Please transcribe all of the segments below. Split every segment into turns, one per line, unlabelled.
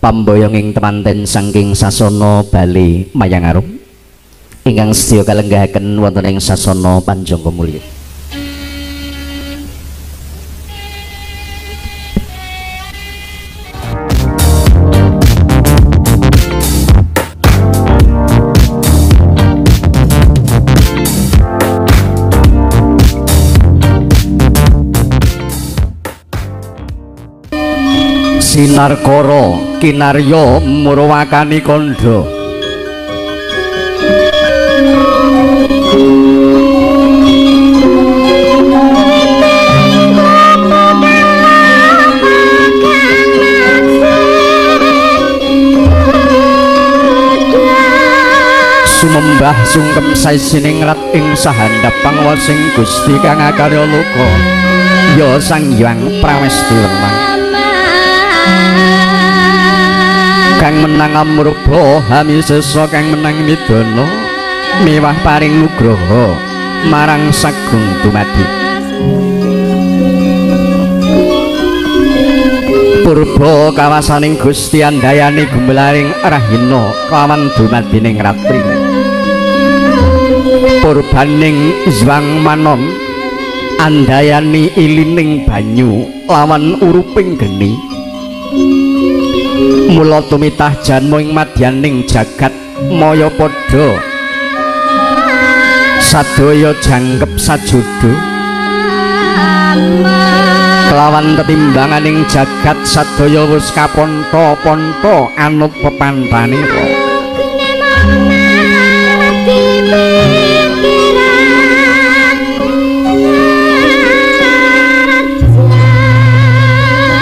pamboyonging temanten saking sasana Bali Mayangarum ingkang sedya kalenggahaken wonten ing sasana Panjangga Mulya. Sinar kara kinarya murwakani kandha. Sumembah sungkem saisining rat ing sahandap pangwasing Gusti kang akarya loka. Ya sang hyang prawesti lemah kang menang amrupa hamisesa kang menang midana miwah paring nugraha marang sagung dumadi. Purba kawasaning Gusti andayani gumelaring rahina kawan dumadining ratri. Purbaning zwang manon andayani ilining banyu lawan uruping geni mula tumitah janmu ing madyaning jagat maya padha. Sadaya jangkep sajudu. Kelawan tetimbanganing jagat sadaya wis kaponto-ponto anut pepantanira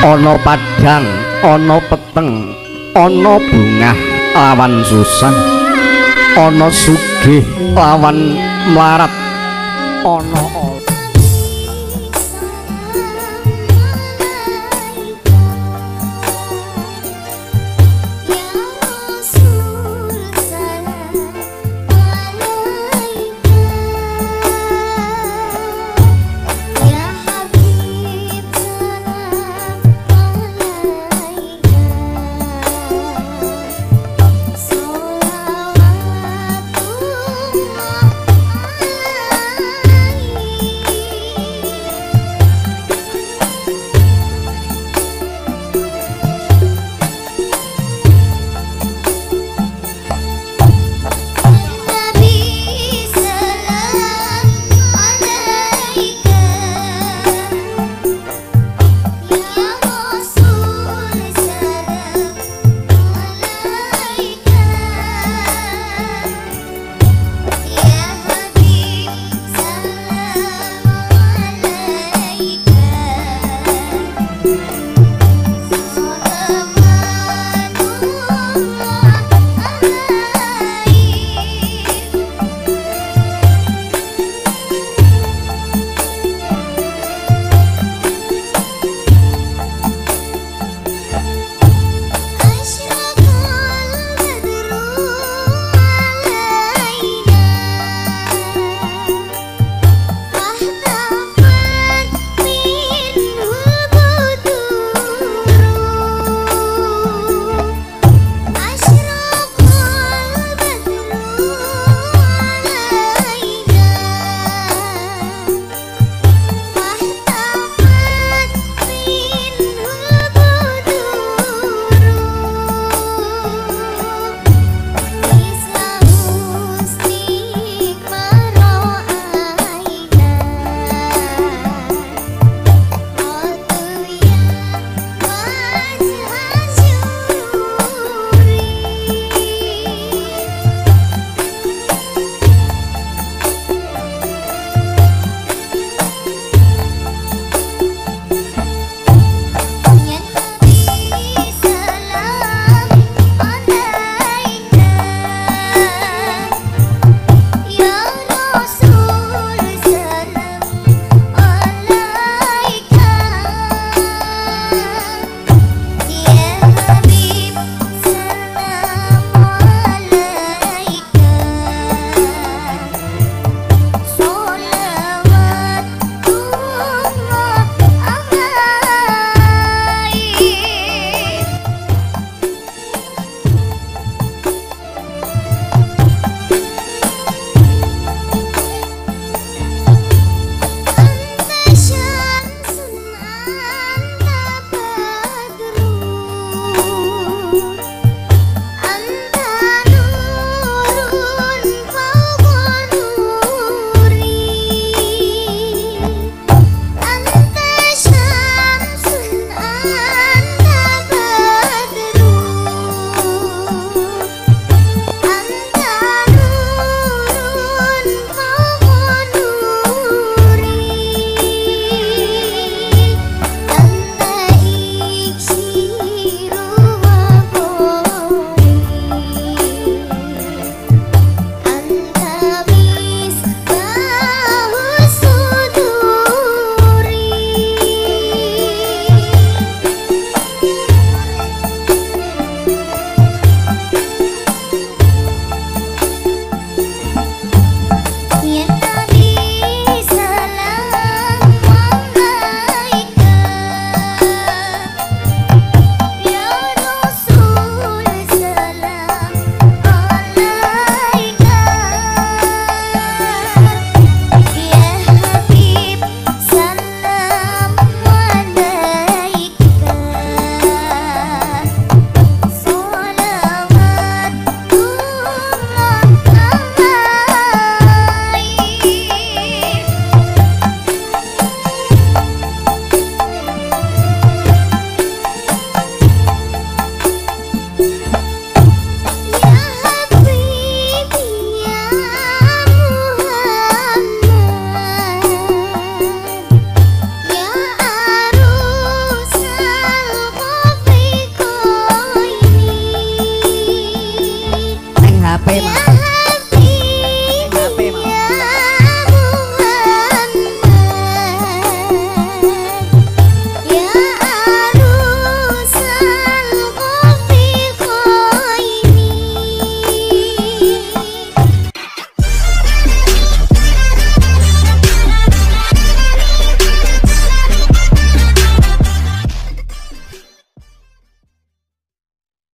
ana padang ana peteng ana bungah lawan susah ana sugih lawan mlarat. Ana capek mak